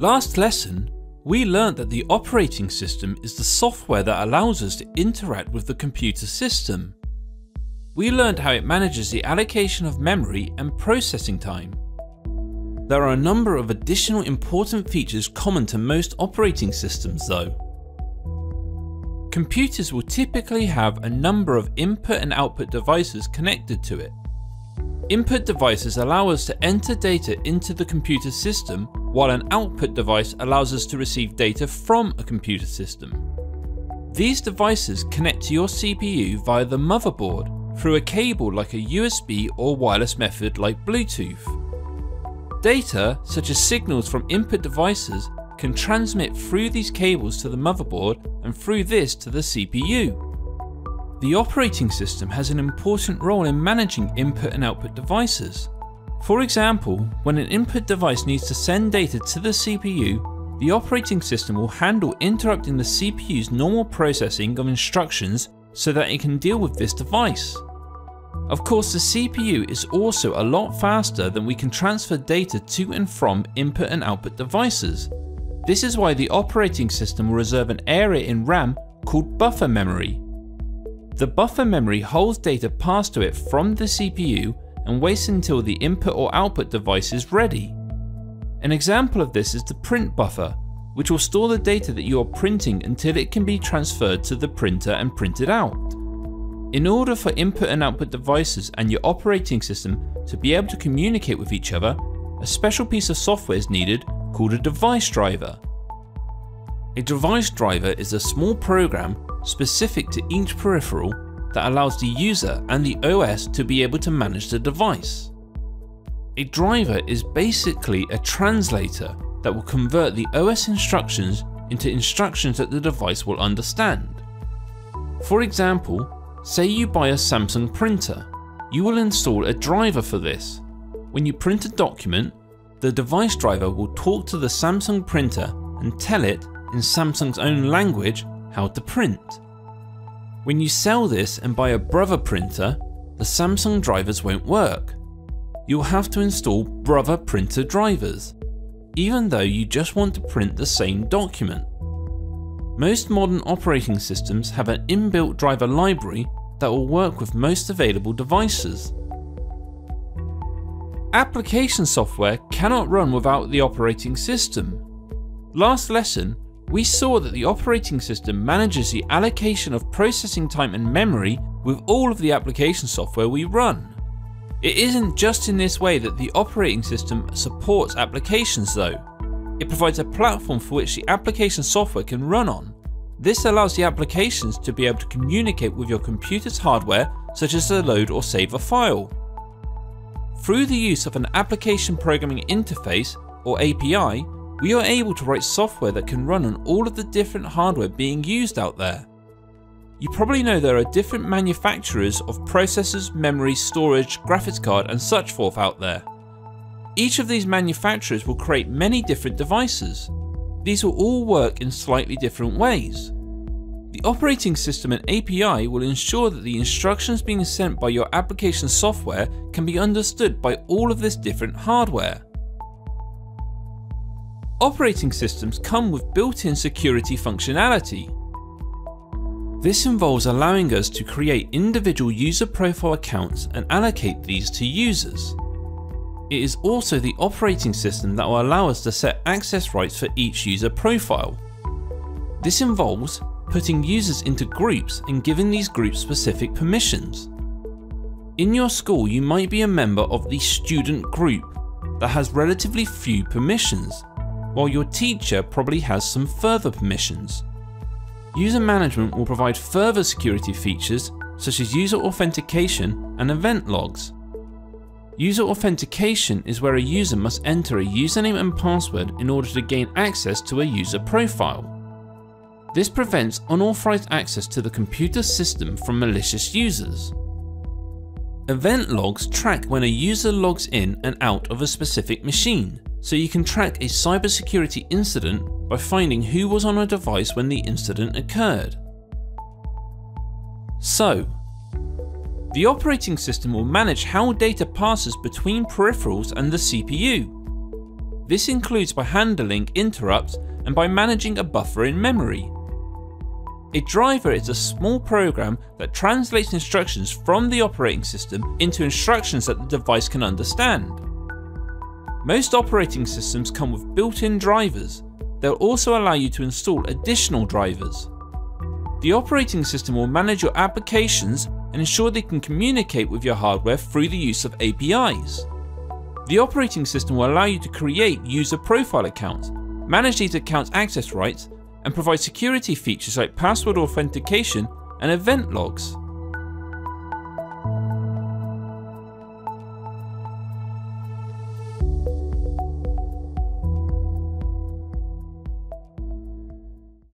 Last lesson, we learnt that the operating system is the software that allows us to interact with the computer system. We learned how it manages the allocation of memory and processing time. There are a number of additional important features common to most operating systems though. Computers will typically have a number of input and output devices connected to it. Input devices allow us to enter data into the computer system, while an output device allows us to receive data from a computer system. These devices connect to your CPU via the motherboard through a cable like a USB or wireless method like Bluetooth. Data, such as signals from input devices, can transmit through these cables to the motherboard and through this to the CPU. The operating system has an important role in managing input and output devices. For example, when an input device needs to send data to the CPU, the operating system will handle interrupting the CPU's normal processing of instructions so that it can deal with this device. Of course the CPU is also a lot faster than we can transfer data to and from input and output devices. This is why the operating system will reserve an area in RAM called buffer memory. The buffer memory holds data passed to it from the CPU and waits until the input or output device is ready. An example of this is the print buffer, which will store the data that you are printing until it can be transferred to the printer and printed out. In order for input and output devices and your operating system to be able to communicate with each other, a special piece of software is needed called a device driver. A device driver is a small program specific to each peripheral that allows the user and the OS to be able to manage the device. A driver is basically a translator that will convert the OS instructions into instructions that the device will understand. For example, Say you buy a Samsung printer. You will install a driver for this. When you print a document, the device driver will talk to the Samsung printer and tell it, in Samsung's own language, how to print. When you sell this and buy a brother printer, the Samsung drivers won't work. You'll have to install brother printer drivers, even though you just want to print the same document. Most modern operating systems have an inbuilt driver library that will work with most available devices. Application software cannot run without the operating system. Last lesson, we saw that the operating system manages the allocation of processing time and memory with all of the application software we run. It isn't just in this way that the operating system supports applications though. It provides a platform for which the application software can run on. This allows the applications to be able to communicate with your computer's hardware, such as to load or save a file. Through the use of an application programming interface, or API, we are able to write software that can run on all of the different hardware being used out there. You probably know there are different manufacturers of processors, memory, storage, graphics card and such forth out there. Each of these manufacturers will create many different devices. These will all work in slightly different ways. The operating system and API will ensure that the instructions being sent by your application software can be understood by all of this different hardware. Operating systems come with built-in security functionality. This involves allowing us to create individual user profile accounts and allocate these to users. It is also the operating system that will allow us to set access rights for each user profile. This involves putting users into groups and giving these groups specific permissions. In your school you might be a member of the student group that has relatively few permissions, while your teacher probably has some further permissions. User management will provide further security features such as user authentication and event logs. User authentication is where a user must enter a username and password in order to gain access to a user profile. This prevents unauthorized access to the computer system from malicious users. Event logs track when a user logs in and out of a specific machine, so you can track a cybersecurity incident by finding who was on a device when the incident occurred. So, the operating system will manage how data passes between peripherals and the CPU. This includes by handling interrupts and by managing a buffer in memory. A driver is a small program that translates instructions from the operating system into instructions that the device can understand. Most operating systems come with built-in drivers. They'll also allow you to install additional drivers. The operating system will manage your applications and ensure they can communicate with your hardware through the use of APIs. The operating system will allow you to create user profile accounts, manage these accounts' access rights, and provide security features like password authentication and event logs.